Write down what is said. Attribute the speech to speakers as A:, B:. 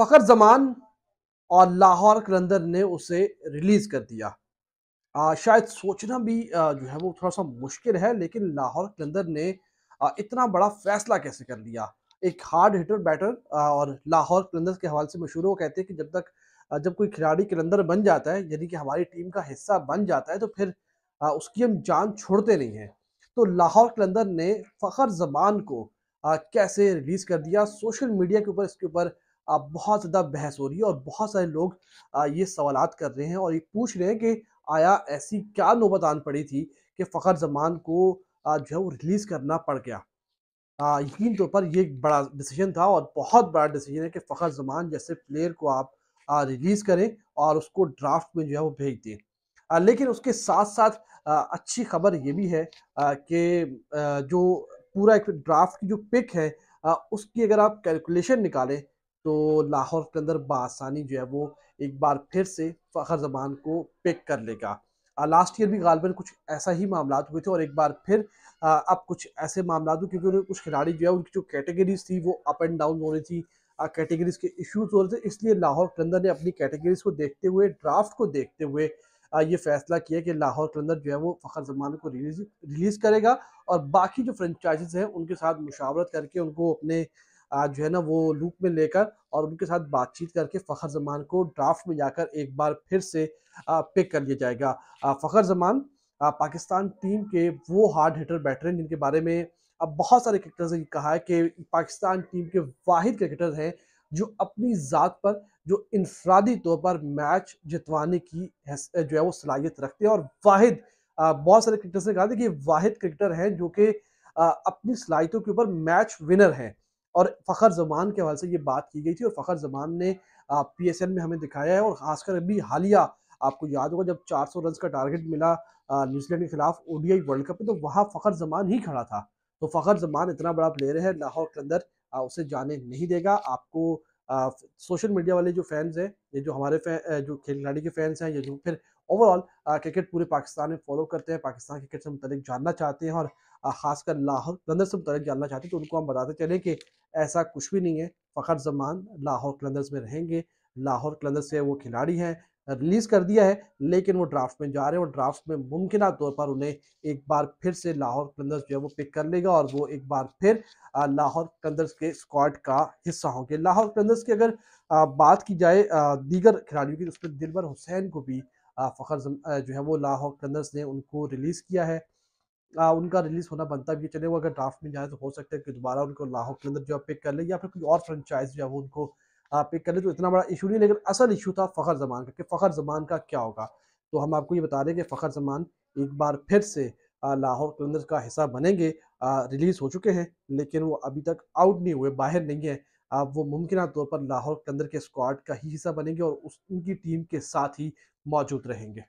A: फ़खर जमान और लाहौर कलंदर ने उसे रिलीज़ कर दिया। अ, शायद सोचना भी अ, जो है वो थोड़ा-सा मुश्किल है लेकिन लाहौर कलंदर ने अ, इतना बड़ा फ़ैसला कैसे कर लिया? एक हार्ड हिटर बैटर और लाहौर कलंदर्स के हवाले से मशहूर वो कहते हैं कि जब तक जब कोई खिलाड़ी कलंदर बन जाता है, यानी कि हमारी टीम का हिस्सा बन जाता है, तो फिर उसकी हम जान छोड़ते नहीं हैं। तो लाहौर कलंदर ने फ़खर ज़मान को कैसे रिलीज़ कर दिया? सोशल मीडिया के ऊपर इसके ऊपर बहुत ज़्यादा बहस हो रही है और बहुत सारे लोग ये सवाल कर रहे हैं और ये पूछ रहे हैं कि आया ऐसी क्या नौबत आन पड़ी थी कि फ़खर ज़मान को जो है वो रिलीज़ करना पड़ गया? यकीन तौर पर ये एक बड़ा डिसीज़न था और बहुत बड़ा डिसीज़न है कि फ़खर ज़मान जैसे प्लेयर को आप रिलीज़ करें और उसको ड्राफ्ट में जो है वो भेज दें। लेकिन उसके साथ-साथ अच्छी खबर ये भी है कि जो पूरा एक ड्राफ्ट की जो पिक है उसकी अगर आप कैलकुलेशन निकालें, तो लाहौर के अंदर बआसानी जो है वो एक बार फिर से फ़खर ज़मान को पिक कर लेगा। लास्ट ईयर भी गालिबन कुछ ऐसा ही मामलात हुए थे और एक बार फिर अ, अब कुछ ऐसे मामलात हुए क्योंकि उन्हें कुछ खिलाड़ी जो है उनकी जो कैटेगरीज़ थी वो अप एंड डाउन हो रही थी। कैटेगरीज़ के इश्यूज़ हो रहे थे इसलिए लाहौर कलंदर ने अपनी कैटेगरीज़ को देखते हुए, ड्राफ्ट को देखते हुए ये फैसला किया कि लाहौर कलंदर जो है वो फ़खर ज़मान को रिलीज़ रिलीज़ करेगा और बाकी जो फ्रेंचाइज़ीज़ हैं उनके साथ मुशावरत करके उनको अपने अ, जो है ना वो लूप में लेकर और उनके साथ बातचीत करके फ़खर ज़मान को ड्राफ्ट में जाकर एक बार फिर से पिक कर लिया जाएगा। फ़खर ज़मान पाकिस्तान टीम के वो हार्ड हिटर बैटर हैं जिनके बारे में अब बहुत सारे क्रिकेटर्स ने कहा है कि पाकिस्तान टीम के वाहिद क्रिकेटर हैं जो अपनी ज़ात पर जो इनफ़रादी तौर पर मैच जितवाने की जो है वो सलाहियत रखते हैं और वाहिद बहुत सारे क्रिकेटर्स ने कहा था कि वाहिद क्रिकेटर हैं जो कि अपनी सलाहियतों के ऊपर मैच विनर हैं और फ़खर ज़मान के हवाले से ये बात की गई थी और फ़खर ज़मान ने पी में हमें दिखाया है और ख़ासकर अभी हालिया आपको याद होगा जब 400 सौ का टारगेट मिला न्यूज़ीलैंड के खिलाफ ओडीआई वर्ल्ड कप में तो वहाँ फ़खर ज़मान ही खड़ा था। तो फ़खर ज़मान इतना बड़ा प्लेयर है, लाहौर के अंदर उसे जाने नहीं देगा। आपको सोशल मीडिया वाले जो फैंस हैं, ये जो हमारे जो खिलाड़ी के फैंस हैं, ये जो फिर ओवरऑल क्रिकेट पूरे पाकिस्तान में फ़ॉलो करते हैं, पाकिस्तान क्रिकेट से मुतलिक जानना चाहते हैं और ख़ासकर लाहौर कलंदर से मुतलिक जानना चाहते हैं, तो उनको हम बताते चलें कि ऐसा कुछ भी नहीं है। फ़खर ज़मान लाहौर कलंदर्स में रहेंगे। लाहौर कलंदर्स से वो खिलाड़ी हैं, रिलीज़ कर दिया है, लेकिन वो ड्राफ्ट में जा रहे हैं और ड्राफ्ट में मुमकिना तौर पर उन्हें एक बार फिर से लाहौर कलंदर्स जो है वो पिक कर लेगा और वो एक बार फिर लाहौर कलंदर्स के स्क्वाड का हिस्सा होंगे। लाहौर कलंदर्स की अगर बात की जाए दीगर खिलाड़ियों की, उसमें दिलबर हुसैन को भी फ़खर जो है वो लाहौर कलंदर्स ने उनको रिलीज़ किया है। अ, उनका रिलीज़ होना बनता भी चले वो अगर ड्राफ्ट में जाए तो हो सकता है कि दोबारा उनको लाहौर कलंदर जो है पिक कर ले या फिर कोई और फ्रेंचाइज़ जो है वो उनको अ, पिक कर ले तो इतना बड़ा इशू नहीं। लेकिन असल इशू था फ़खर ज़मान का कि फ़खर ज़मान का क्या होगा? तो हम आपको ये बता दें कि फ़खर ज़मान एक बार फिर से लाहौर कलंदर का हिस्सा बनेंगे। रिलीज़ हो चुके हैं, लेकिन वो अभी तक आउट नहीं हुए, बाहर नहीं है। आप वो मुमकिन तौर पर लाहौर कलंदर के स्क्वाड का ही हिस्सा बनेंगे और उस उनकी टीम के साथ ही मौजूद रहेंगे।